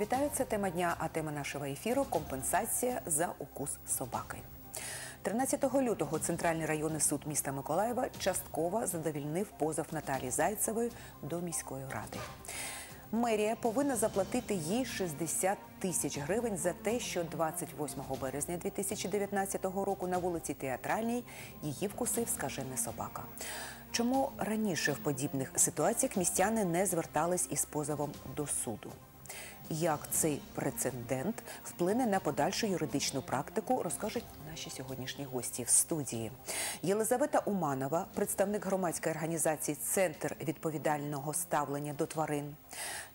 Вітаю, тема дня, а тема нашого ефіру компенсація за укус собаки. 13 лютого Центральний районний суд міста Миколаєва частково задовільнив позов Наталії Зайцевої до міської ради. Мерія повинна заплатити їй 60 тисяч гривень за те, що 28 березня 2019 року на вулиці Театральній її вкусив скажений собака. Чому раніше в подібних ситуаціях містяни не звертались із позовом до суду? Як цей прецедент вплине на подальшу юридичну практику, розкажуть наші сьогоднішні гості в студії. Єлизавета Уманова, представник громадської організації Центр відповідального ставлення до тварин,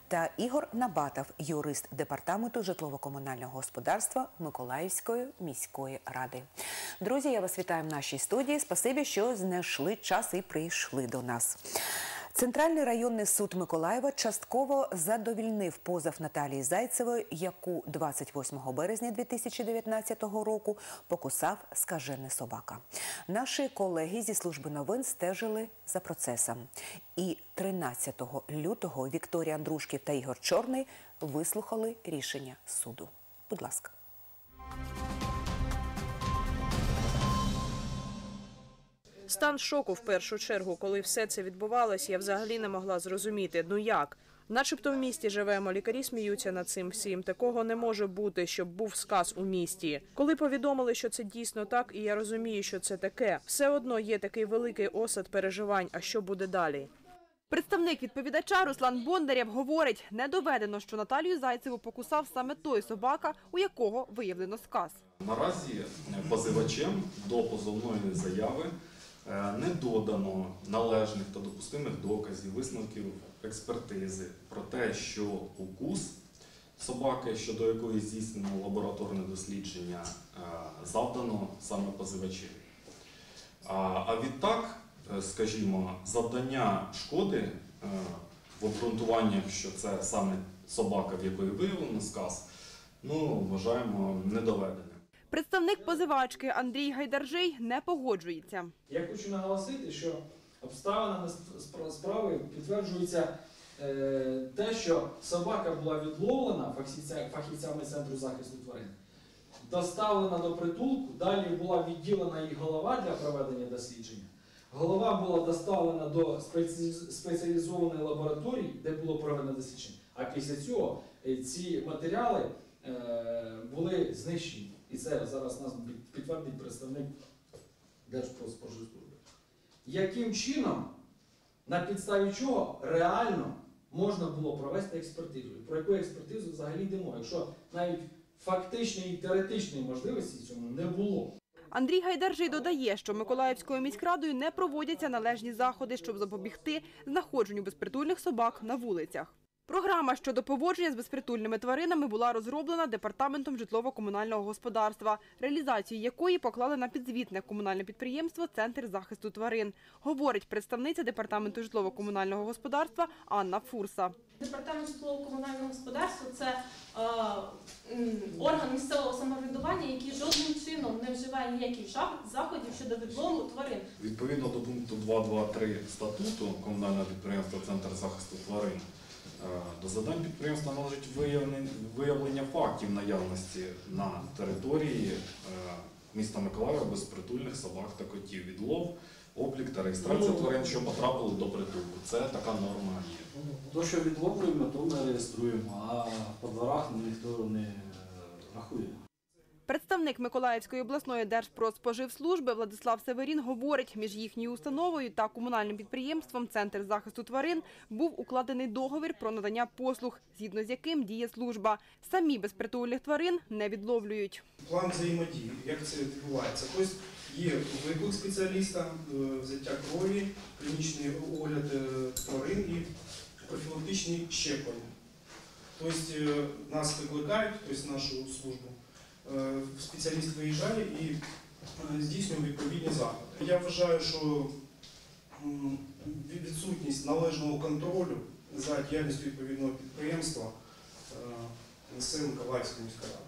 та Ігор Набатов, юрист департаменту житлово-комунального господарства Миколаївської міської ради. Друзі, я вас вітаю в нашій студії. Спасибі, що знайшли час і прийшли до нас. Центральний районний суд Миколаєва частково задовільнив позов Наталії Зайцевої, яку 28 березня 2019 року покусав скажений собака. Наші колеги зі служби новин стежили за процесом. І 13 лютого Вікторія Андрушків та Ігор Чорний вислухали рішення суду. Будь ласка. Стан шоку в першу чергу, коли все це відбувалось, я взагалі не могла зрозуміти. Ну як? Начебто в місті живемо, лікарі сміються над цим всім. Такого не може бути, щоб був сказ у місті. Коли повідомили, що це дійсно так, і я розумію, що це таке, все одно є такий великий осад переживань. А що буде далі? Представник відповідача Руслан Бондарєв говорить, не доведено, що Наталію Зайцеву покусав саме той собака, у якого виявлено сказ. Наразі позивачем до позовної заяви не додано належних та допустимих доказів, висновків експертизи про те, що укус собаки, щодо якої здійснено лабораторне дослідження, е, завдано саме позивачеві. А відтак, е, скажімо, завдання шкоди е, в обґрунтуваннях, що це саме собака, в якої виявлено сказ, ну, вважаємо недоведеним. Представник позивачки Андрій Гайдаржий не погоджується. Я хочу наголосити, що обставинами справи підтверджується е, те, що собака була відловлена фахівцями Центру захисту тварин, доставлена до притулку, далі була відділена її голова для проведення дослідження. Голова була доставлена до спеціалізованої лабораторії, де було проведено дослідження. А після цього е, ці матеріали е, були знищені. І це зараз нас підтвердить представник Держпродспоживслужби. Яким чином, на підставі чого реально можна було провести експертизу? Про яку експертизу взагалі йде мова? Якщо навіть фактичної і теоретичної можливості цьому не було. Андрій Гайдаржий додає, що Миколаївською міськрадою не проводяться належні заходи, щоб запобігти знаходженню безпритульних собак на вулицях. Програма щодо поводження з безпритульними тваринами була розроблена департаментом житлово-комунального господарства, реалізацію якої поклали на підзвітне комунальне підприємство Центр захисту тварин, говорить представниця департаменту житлово-комунального господарства Анна Фурса. Департамент житлово-комунального господарства це е, орган місцевого самоврядування, який жодним чином не вживає ніяких заходів щодо відлову тварин. Відповідно до пункту 2.2.3 статуту комунального підприємства Центр захисту тварин, до завдань підприємства належить виявлення, виявлення фактів наявності на території е, міста Миколаєва безпритульних собак та котів. Відлов, облік та реєстрація Ну, тварин, що потрапили до притулку. Це така норма є. То, що відловлюємо, то ми реєструємо, а по дворах ніхто не е, рахує. Представник Миколаївської обласної держпродспоживслужби Владислав Северін говорить, між їхньою установою та комунальним підприємством Центр захисту тварин був укладений договір про надання послуг, згідно з яким діє служба. Самі безпритульних тварин не відловлюють. План взаємодії, як це відбувається? Тобто є виклик спеціаліста, е, взяття крові, клінічний огляд е, тварин і профілактичні щеплення. Тобто е, нас викликають, тобто нашу службу, спеціаліст виїжджає і е, здійснює відповідні заходи. Я вважаю, що відсутність належного контролю за діяльністю відповідного підприємства е, несе Миколаївська міська рада.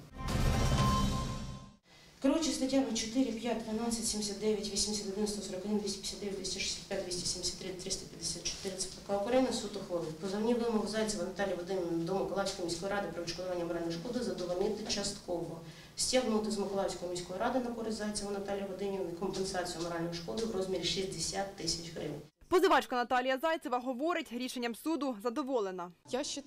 Керуючи статтями 4, 5, 12, 79, 81, 141, 259, 265, 273, 354 ЦПК України суд ухвалив. Позовні вимоги Зайцева Наталії Володимирівни до Миколаївської міської ради про відшкодування моральної шкоди задовольнити частково. Стягнути з Миколаївської міської ради на користь Зайцева Наталії Володимирівни компенсацію моральної шкоди в розмірі 60 тисяч гривень. Позивачка Наталія Зайцева говорить, рішенням суду задоволена. Я ш-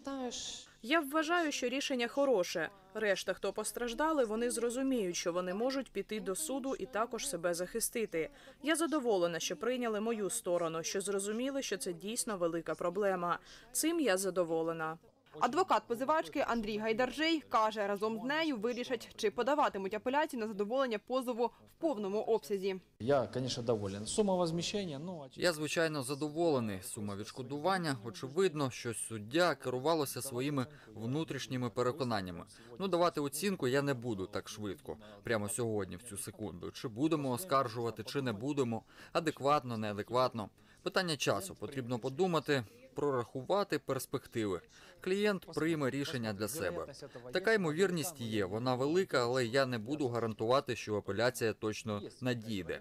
Я вважаю, що рішення хороше. Решта, хто постраждали, вони зрозуміють, що вони можуть піти до суду і також себе захистити. Я задоволена, що прийняли мою сторону, що зрозуміли, що це дійсно велика проблема. Цим я задоволена. Адвокат позивачки Андрій Гайдаржей каже, разом з нею вирішать, чи подаватимуть апеляцію на задоволення позову в повному обсязі. Я, конечно, доволен. Сумма возмещения, ну, Я звичайно задоволений. Сума відшкодування. Очевидно, що суддя керувалося своїми внутрішніми переконаннями. Ну давати оцінку я не буду так швидко, прямо сьогодні, в цю секунду. Чи будемо оскаржувати, чи не будемо. Адекватно, неадекватно. Питання часу. Потрібно подумати, прорахувати перспективи. Клієнт прийме рішення для себе. Така ймовірність є. Вона велика, але я не буду гарантувати, що апеляція точно надійде.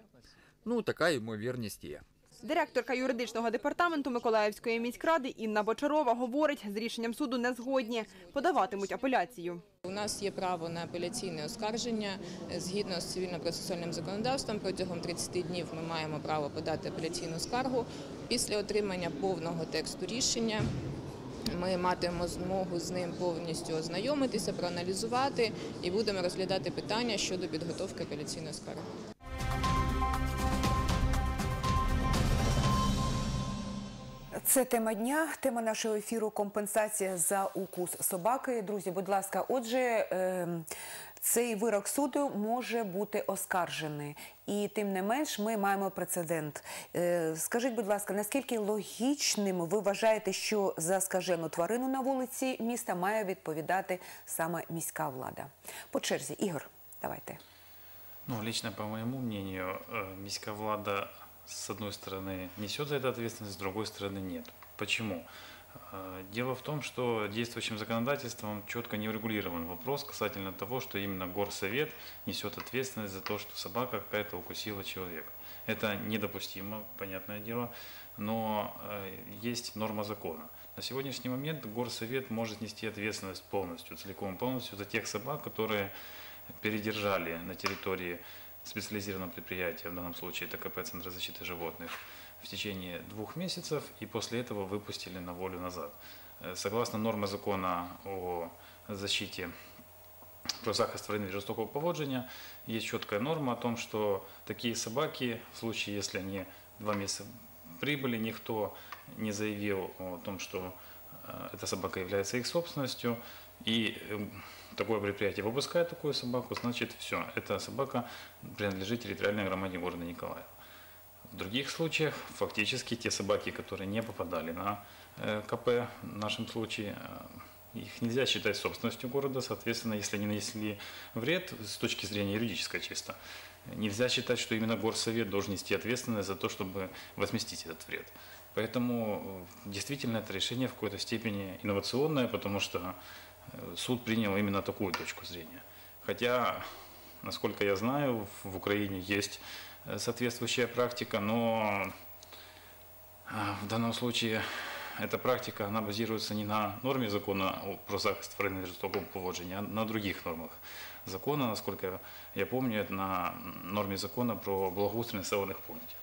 Ну, така ймовірність є. Директорка юридичного департаменту Миколаївської міськради Інна Бочарова говорить, з рішенням суду не згодні, подаватимуть апеляцію. у нас є право на апеляційне оскарження згідно з цивільно-процесуальним законодавством. Протягом 30 днів ми маємо право подати апеляційну скаргу. Після отримання повного тексту рішення ми матимемо змогу з ним повністю ознайомитися, проаналізувати і будемо розглядати питання щодо підготовки апеляційної скарги. Це тема дня. Тема нашого ефіру компенсація за укус собаки. Друзі, будь ласка, отже. ем, Цей вирок суду може бути оскаржений, і тим не менш ми маємо прецедент. Е, Скажіть, будь ласка, наскільки логічним ви вважаєте, що за скажену тварину на вулиці міста має відповідати саме міська влада? По черзі, Ігор, давайте. Ну, лично, по моему мнению, э, міська влада, с одной стороны, несет за это ответственность, с другой стороны, нет. Почему? Э, Дело в том, что действующим законодательством четко не урегулирован вопрос касательно того, что именно горсовет несет ответственность за то, что собака какая-то укусила человека. Это недопустимо, понятное дело, но э, есть норма закона. На сегодняшний момент горсовет может нести ответственность полностью, целиком полностью за тех собак, которые передержали на территории специализированного предприятия, в данном случае это КП Центра защиты животных, в течение двух месяцев и после этого выпустили на волю назад. Э, Согласно нормы закона о защите про захист тварин від жорстокого поводження, четкая норма о том, что такие собаки, в случае, если они два месяца прибыли, никто не заявил о том, что э, эта собака является их собственностью, и э, такое предприятие выпускает такую собаку, значит, все, эта собака принадлежит территориальной громаде города Николаева. В других случаях фактически те собаки, которые не попадали на э, КП, в нашем случае, э, их нельзя считать собственностью города, соответственно, если они нанесли вред с точки зрения юридической чисто, нельзя считать, что именно горсовет должен нести ответственность за то, чтобы возместить этот вред. Поэтому э, действительно это решение в какой-то степени инновационное, потому что суд принял именно такую точку зрения. Хотя, насколько я знаю, в- Украине есть э, соответствующая практика, но а, в данном случае эта практика, она базируется не на норме закона про захист тварин від жорстокого а на других нормах закона, насколько я помню, это на норме закона про благоустрой населенных пунктов.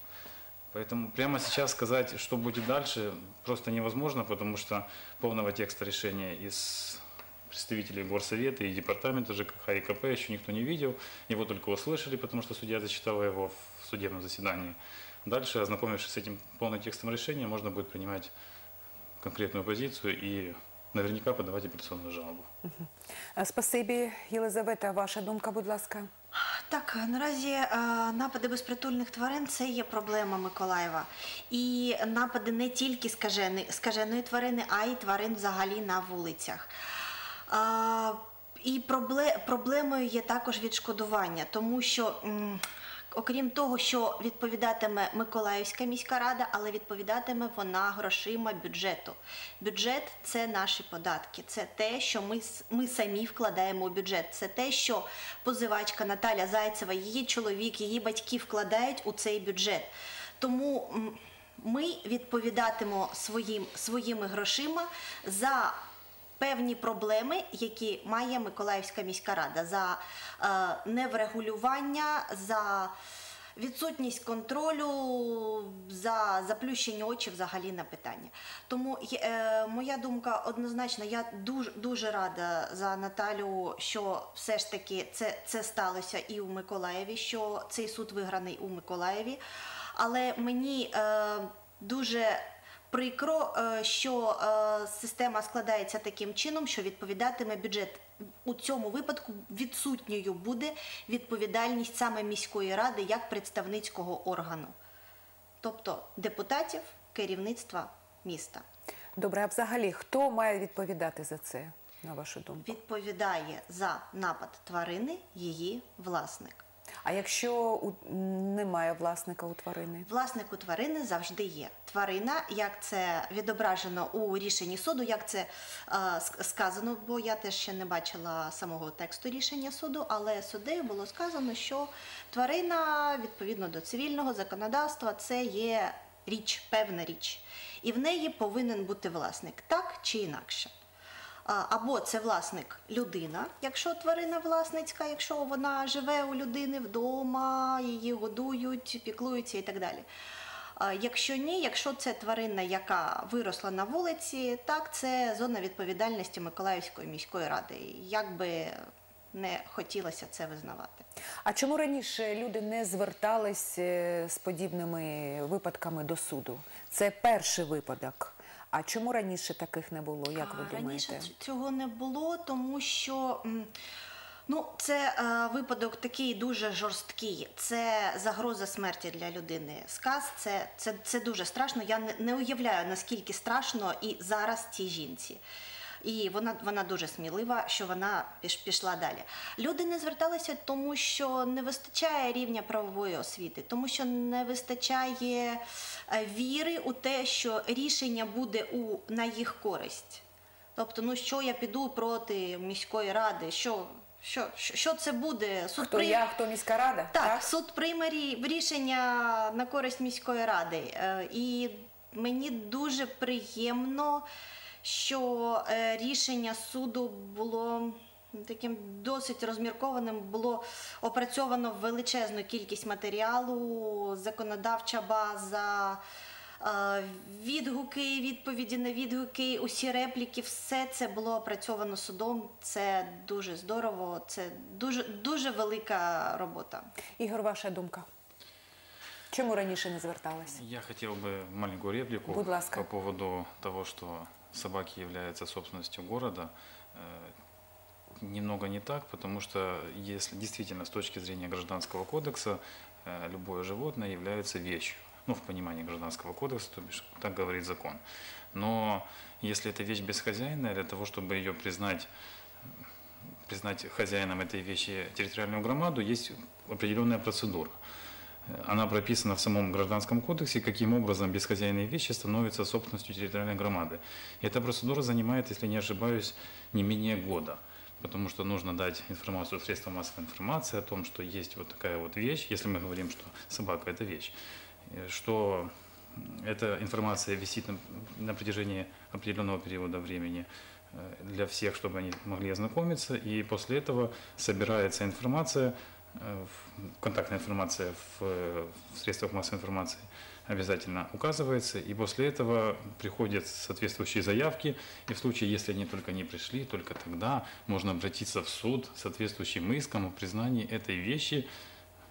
Поэтому прямо сейчас сказать, что будет дальше, просто невозможно, потому что полного текста решения из представителей горсовета и департамента ЖКХ и КП еще никто не видел. Его только услышали, потому что судья зачитала его в судебном заседании. Дальше, ознакомившись с этим полным текстом решения, можно будет принимать конкретную позицию и наверняка подавать апелляционную жалобу. Е, Спасибі, Єлизавета. Ваша думка, будь ласка. Так, наразі е, напади безпритульних тварин це є проблема Миколаєва. І напади не тільки скаженої, скаженої тварини, а й тварин взагалі на вулицях. І пробле, проблемою є також відшкодування, тому що окрім того, що відповідатиме Миколаївська міська рада, але відповідатиме вона грошима бюджету. Бюджет це наші податки, це те, що ми, ми самі вкладаємо у бюджет. Це те, що позивачка Наталя Зайцева, її чоловік, її батьки вкладають у цей бюджет. Тому ми відповідатимо своїм, своїми грошима за певні проблеми, які має Миколаївська міська рада, за е, неврегулювання, за відсутність контролю, за заплющені очі взагалі на питання. Тому е, моя думка однозначно, я дуже дуже рада за Наталю, що все ж таки це, це сталося і у Миколаєві, що цей суд виграний у Миколаєві. Але мені е, дуже прикро, е, що е, система складається таким чином, що відповідатиме бюджет. У цьому випадку відсутньою буде відповідальність саме міської ради як представницького органу, тобто депутатів, керівництва міста. Добре, а взагалі хто має відповідати за це, на вашу думку? Відповідає за напад тварини її власник. А якщо у- немає власника у тварини? Власник у тварини завжди є. Тварина, як це відображено у рішенні суду, як це е, сказано, бо я теж ще не бачила самого тексту рішення суду, але суддею було сказано, що тварина відповідно до цивільного законодавства це є річ, певна річ, і в неї повинен бути власник, так чи інакше. Або це власник людина, якщо тварина власницька, якщо вона живе у людини вдома, її годують, піклуються і так далі. Якщо ні, якщо це тварина, яка виросла на вулиці, так це зона відповідальності Миколаївської міської ради. Як би не хотілося це визнавати. А чому раніше люди не звертались е, з подібними випадками до суду? Це перший випадок. А чому раніше таких не було? Як ви думаєте? Раніше цього не було, тому що ну, це е, випадок такий дуже жорсткий. Це загроза смерті для людини. Сказ це, це, це дуже страшно. Я не, не уявляю, наскільки страшно і зараз цій жінці. І вона, вона дуже смілива, що вона піш, пішла далі. Люди не зверталися, тому що не вистачає рівня правової освіти, тому що не вистачає е, віри у те, що рішення буде у, на їх користь. Тобто, ну що я піду проти міської ради? Що, що, що, що це буде? Суд Хто прийме- я, хто міська рада? так, суд прийме рі- рішення на користь міської ради. Е, І мені дуже приємно, що е, рішення суду було таким досить розміркованим, було опрацьовано величезну кількість матеріалу, законодавча база. е, Відгуки, відповіді на відгуки, усі репліки, все це було опрацьовано судом. Це дуже здорово, це дуже дуже велика робота. Ігор, ваша думка? Чому раніше не зверталися? Я хотел бы маленькую реплику Будь ласка. по поводу того, что собаки являются собственностью города. Э, Немного не так, потому что если действительно с точки зрения гражданского кодекса э, любое животное является вещью, ну в понимании гражданского кодекса, то бишь так говорит закон. Но если это вещь без хозяина, для того, чтобы ее признать признать хозяином этой вещи территориальную громаду, есть определенная процедура. Она прописана в самом Гражданском кодексе, каким образом бесхозяйные вещи становятся собственностью территориальной громады. Эта процедура занимает, если не ошибаюсь, не менее года. Потому что нужно дать информацию средствам массовой информации о том, что есть вот такая вот вещь, если мы говорим, что собака – это вещь, э, что эта информация висит на, на протяжении определенного периода времени э, для всех, чтобы они могли ознакомиться. И после этого собирается информация, контактная информация в, э, в средствах массовой информации обязательно указывается, и после этого приходят соответствующие заявки, и в случае, если они только не пришли, только тогда можно обратиться в суд с соответствующим иском о признании этой вещи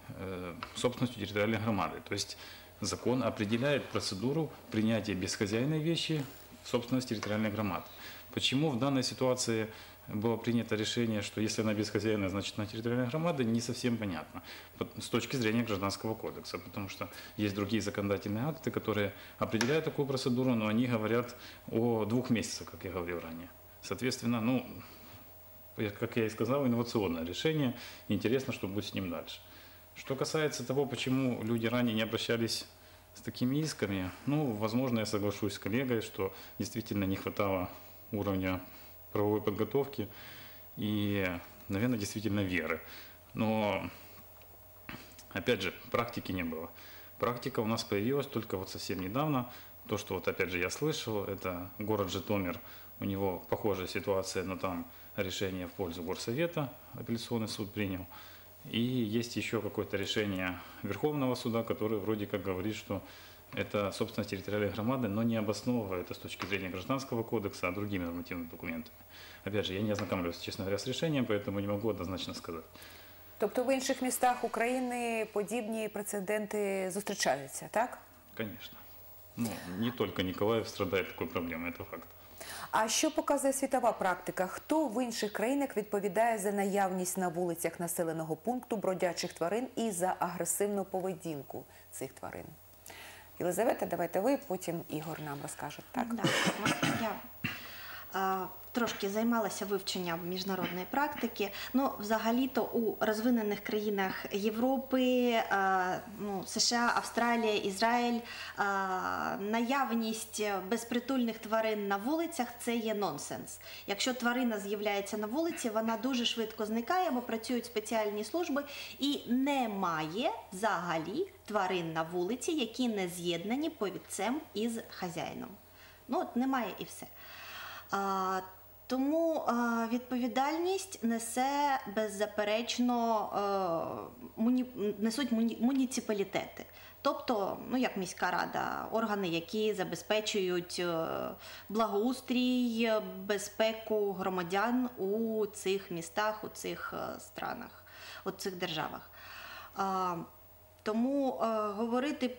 э, собственностью территориальной громады. То есть закон определяет процедуру принятия бесхозяйной вещи в собственность территориальной громады. Почему в данной ситуации было принято решение, что если она бесхозяйная, значит она территориальная громада, не совсем понятно с точки зрения Гражданского кодекса, потому что есть другие законодательные акты, которые определяют такую процедуру, но они говорят о двух месяцах, как я говорил ранее. Соответственно, ну, как я и сказал, инновационное решение. Интересно, что будет с ним дальше. Что касается того, почему люди ранее не обращались с такими исками, ну, возможно, я соглашусь с коллегой, что действительно не хватало уровня правовой подготовки и, наверное, действительно веры. Но, опять же, практики не было. Практика у нас появилась только вот совсем недавно. То, что вот опять же я слышал, это город Житомир, у него похожая ситуация, но там решение в пользу горсовета, апелляционный суд принял. И есть еще какое-то решение Верховного суда, которое вроде как говорит, что это собственность территориальной громады, но не обосновывая это с точки зрения гражданского кодекса, а другими нормативными документами. Опять же, я не ознакомлюсь, честно говоря, с решением, поэтому не могу однозначно сказать. Тобто в інших містах України подібні прецеденти зустрічаються, так? Конечно. Ну, не только Николаев страдает такой проблемой, это факт. А що показує світова практика? Хто в інших країнах відповідає за наявність на вулицях населеного пункту бродячих тварин і за агресивну поведінку цих тварин? Єлизавета, давайте ви, потім Ігор нам розкаже. Так? Да. Я трошки займалася вивченням міжнародної практики. Ну, взагалі-то у розвинених країнах Європи, а, ну, США, Австралія, Ізраїль а, наявність безпритульних тварин на вулицях це є нонсенс. Якщо тварина з'являється на вулиці, вона дуже швидко зникає, бо працюють спеціальні служби і немає взагалі тварин на вулиці, які не з'єднані повідцем із хазяїном. Ну, от немає і все. Тому а, відповідальність несе беззаперечно е, несуть муні, муніципалітети. Тобто, ну як міська рада, органи, які забезпечують е, благоустрій, безпеку громадян у цих містах, у цих е, странах, у цих державах. Тому е, говорити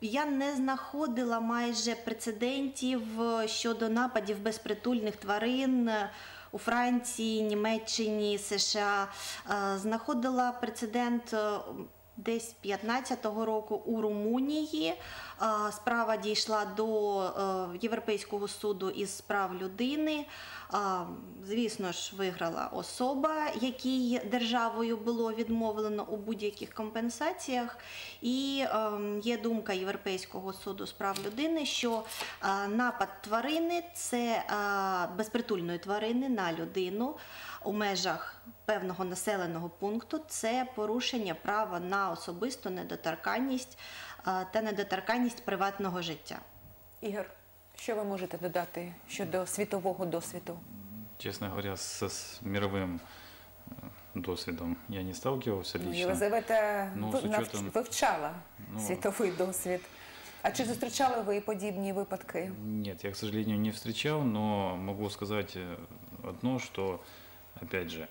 я не знаходила майже прецедентів е, щодо нападів безпритульних тварин е, у Франції, Німеччині, США. Е, Знаходила прецедент. Е, Десь 15-го року у Румунії справа дійшла до е, Європейського суду із прав людини. Звісно ж, виграла особа, якій державою було відмовлено у будь-яких компенсаціях. І е, є думка Європейського суду з прав людини, що е, напад тварини це е, безпритульної тварини на людину у межах певного населеного пункту це порушення права на особисту недоторканність е, та недоторканність приватного життя. Ігор, що ви можете додати щодо світового досвіду? Честно говоря, с, с мировым э, досвідом я не сталкивался Ну, лично. Єлизавета Ну, ви- з навч- учетом- вивчала Ну, світовий досвід. А чи зустрічали ви подібні випадки? Нет, я, к сожалению, не встречал, но могу сказать э, одно, что, опять же,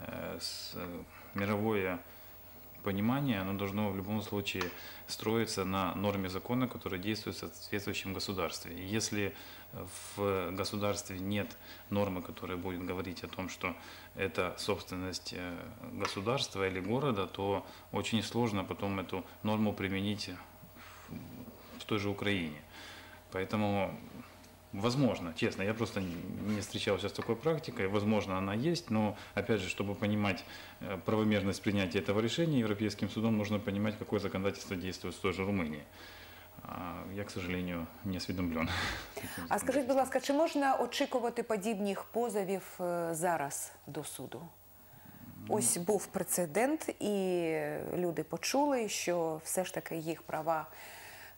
э, э, мировое понимание, оно должно в любом случае строиться на норме закона, который действует в соответствующем государстве. И если в государстве нет нормы, которая будет говорить о том, что это собственность э, государства или города, то очень сложно потом эту норму применить в той же Украине. Поэтому, возможно, честно, я просто не встречался с такой практикой, возможно, она есть, но, опять же, чтобы понимать э, правомерность принятия этого решения Европейским судом, нужно понимать, какое законодательство действует в той же Румынии. А Я, к сожалению, не осведомлен. А скажіть, будь ласка, чи можна очікувати подібних позовів е, зараз до суду? Ось був прецедент, і люди почули, що все ж таки їх права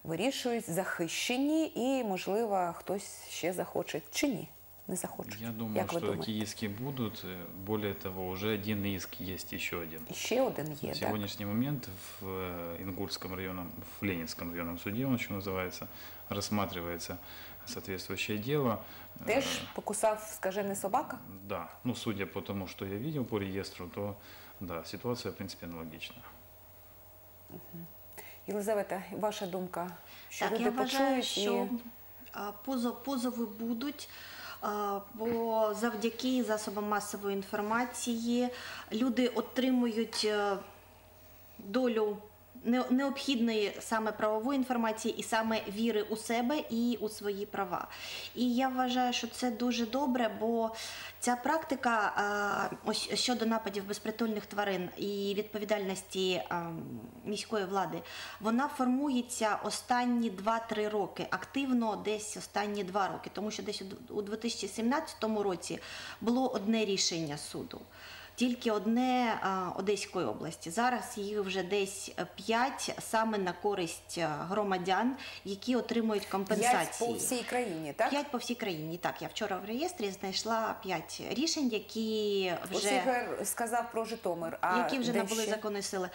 вирішують, захищені, і, можливо, хтось ще захоче чи ні. Не захоче. Я думаю, Як ви что думаєте? такие иски будут. Э, Более того, уже один иск есть еще один. І ще один є, На так? сегодняшний момент в э, Ингульском районном, в Ленинском районном суде, он еще называется, рассматривается соответствующее дело. Теж Э, покусав скажений собака? Да, ну судя по тому, что я видел по реестру, то да, ситуация в принципе аналогична. Єлизавета, ваша думка? Що так, люди я вважаю, почують що і позов, позови будуть. Бо завдяки засобам масової інформації люди отримують е, долю необхідної саме правової інформації і саме віри у себе і у свої права. І я вважаю, що це дуже добре, бо ця практика ось щодо нападів безпритульних тварин і відповідальності міської влади, вона формується останні 2-3 роки, активно десь останні 2 роки, тому що десь у- у 2017 році було одне рішення суду. Тільки одне Одеської області. Зараз їх вже десь 5 саме на користь громадян, які отримують П'ять компенсації. по всій країні, так? П'ять по всій країні. Так, я вчора в реєстрі знайшла п'ять рішень, які Ось вже Ігор сказав про Житомир. А які вже набули ще? законної сили.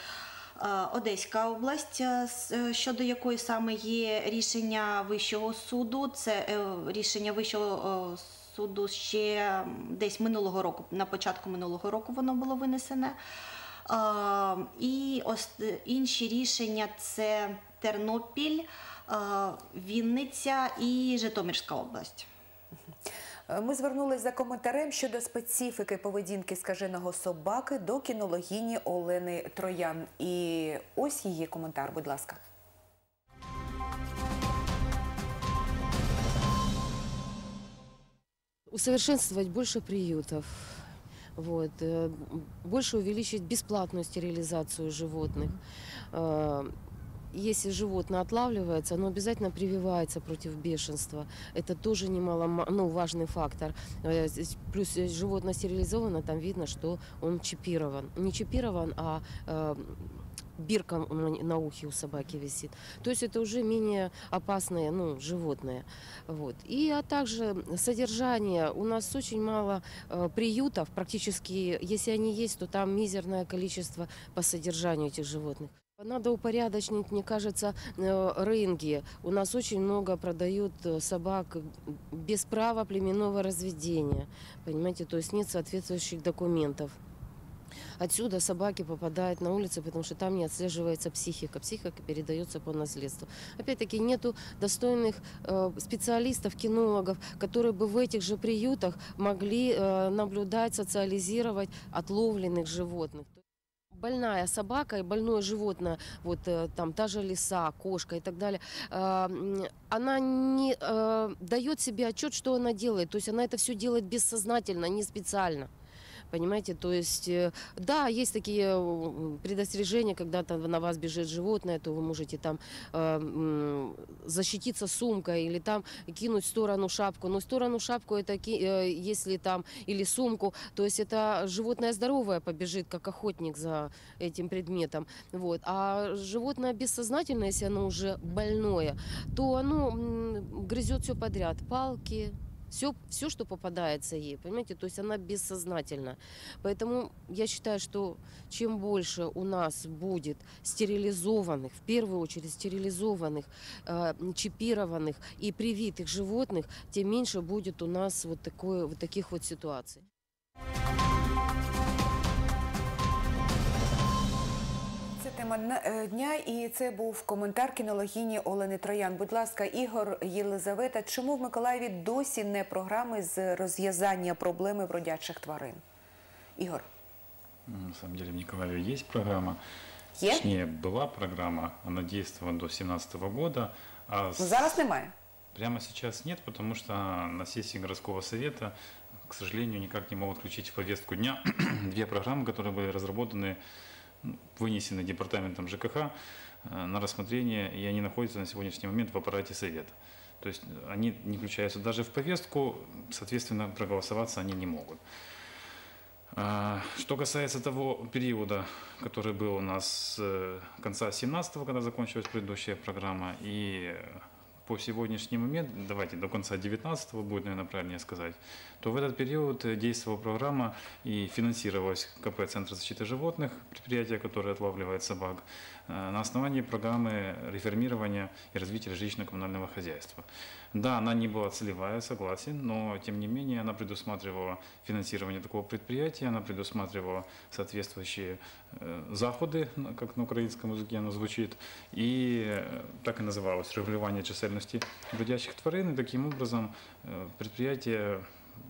Е, Одеська область, е, е, щодо якої саме є рішення Вищого суду, це е, рішення Вищого е, суду ще десь минулого року, на початку минулого року воно було винесене. І інші рішення це Тернопіль, Вінниця і Житомирська область. Е, Ми звернулися за коментарем щодо специфіки поведінки скаженого собаки до кінологіні Олени Троян. І ось її коментар, будь ласка. Усовершенствовать больше приютов, вот, э, больше увеличить бесплатную стерилизацию животных. Э, Если животное отлавливается, оно обязательно прививается против бешенства. Это тоже немало, ну, важный фактор. Э, Плюс животное стерилизовано, там видно, что он чипирован. Не чипирован, а бирка на- ухе у собаки висит. То есть это уже менее опасные ну, животные. Вот. И а также содержание. У нас очень мало э, приютов, практически, если они есть, то там мизерное количество по содержанию этих животных. Надо упорядочнить, мне кажется, э, рынки. У нас очень много продают э, собак без права племенного разведения. Понимаете, то есть нет соответствующих документов. Отсюда собаки попадают на улицы, потому что там не отслеживается психика. Психика передается по наследству. Опять-таки нету достойных э, специалистов, кинологов, которые бы в этих же приютах могли э, наблюдать, социализировать отловленных животных. Больная собака и больное животное, вот э, там та же лиса, кошка и так далее, э, она не э, дает себе отчет, что она делает. То есть она это все делает бессознательно, не специально. Понимаете, то есть, э, да, есть такие э, предостережения, когда там на вас бежит животное, то вы можете там э, защититься сумкой или там кинуть в сторону шапку. Но в сторону шапку это э, если там или сумку, то есть это животное здоровое побежит, как охотник за этим предметом. Вот. А животное бессознательное, если оно уже больное, то оно грызет все подряд. Палки, все, все, что попадается ей, понимаете, то есть она бессознательна. Поэтому я считаю, что чем больше у нас будет стерилизованных, в первую очередь стерилизованных, э, чипированных и привитых животных, тем меньше будет у нас вот, такое, вот таких вот ситуаций. тема дна- е, дня, і це був коментар кінологіні Олени Троян. Будь ласка, Ігор Єлизавета, чому в Миколаєві досі не програми з розв'язання проблеми бродячих тварин? Ігор, На самом деле в Николаеве есть программа. Е? Точнее, была программа, она действовала до 2017 года. А с- ну зараз немає. Прямо сейчас нет, потому что на сессии городского совета, к сожалению, никак не могут включить в повестку дня две программы, которые были разработаны, ну, вынесены департаментом ЖКХ э, на рассмотрение, и они находятся на сегодняшний момент в аппарате совета. То есть они не включаются даже в повестку, соответственно, проголосоваться они не могут. А, Что касается того периода, который был у нас с э, конца 17-го, когда закончилась предыдущая программа, и по сегодняшний момент, давайте до конца 19-го будет, наверное, правильнее сказать, то в этот период э, действовала программа и финансировалась КП Центр защиты животных, предприятие, которое отлавливает собак, э, на основании программы реформирования и развития жилищно-коммунального хозяйства. Да, она не была целевая, согласен, но тем не менее она предусматривала финансирование такого предприятия, она предусматривала соответствующие э, заходы, как на украинском языке оно звучит, и э, так и называлось регулирование чисельности бродячих тварин, и таким образом э, предприятие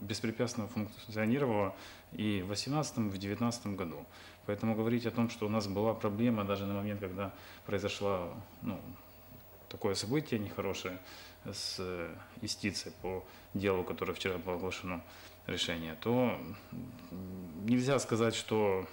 беспрепятственно функционировала и в 2018, и в 2019 году. Поэтому говорить о том, что у нас была проблема даже на момент, когда произошло ну, такое событие нехорошее с э, юстицией по делу, которое вчера было оглашено решение, то м, нельзя сказать, что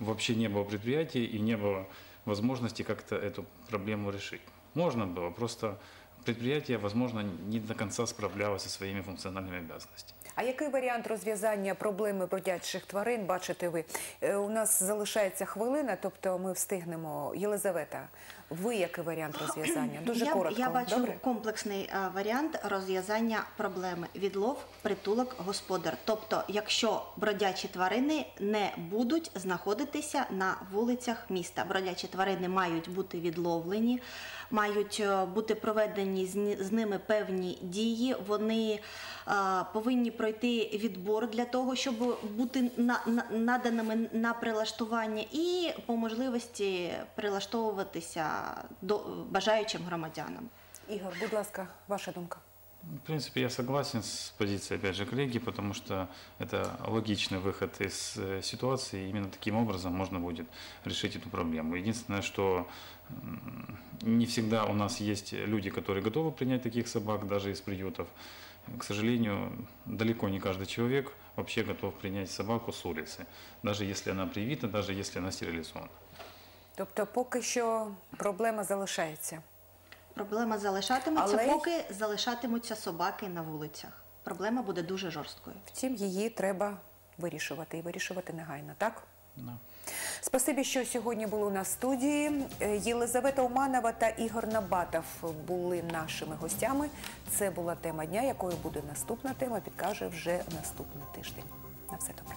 вообще не было предприятий и не было возможности как-то эту проблему решить. Можно было, просто предприятие, возможно, не до конца справлялось со своими функциональными обязанностями. А який варіант розв'язання проблеми бродячих тварин бачите ви? Е, У нас залишається хвилина, тобто ми встигнемо. Єлизавета, ви який варіант розв'язання? Дуже я, коротко. я бачу Добре? комплексний е, варіант розв'язання проблеми відлов, притулок, господар. Тобто, якщо бродячі тварини не будуть знаходитися на вулицях міста, бродячі тварини мають бути відловлені, мають е, бути проведені з, з ними певні дії. Вони е, повинні пройти відбор для того, щоб бути на, на, наданими на прилаштування, і по можливості прилаштовуватися бажаючим громадянам. Ігор, будь ласка, ваша думка. В принципе, я согласен с позицией, опять же, коллеги, потому что это логичный выход из э, ситуации. и Именно таким образом можно будет решить эту проблему. Единственное, что не всегда у нас есть люди, которые готовы принять таких собак, даже из приютов. К сожалению, далеко не каждый человек вообще готов принять собаку с улицы, даже если она привита, даже если она стерилизована. Тобто, поки що проблема залишається. Проблема залишатиметься, Але- поки залишатимуться собаки на вулицях. Проблема буде дуже жорсткою. Втім, її треба вирішувати і вирішувати негайно, так? Да. Спасибі, що сьогодні були у нас в студії. Е, Єлизавета Уманова та Ігор Набатов були нашими гостями. Це була тема дня, якою буде наступна тема, підкаже вже наступний тиждень. На все добре.